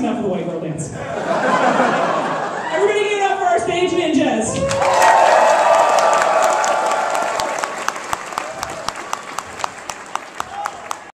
enough of the white girl dance.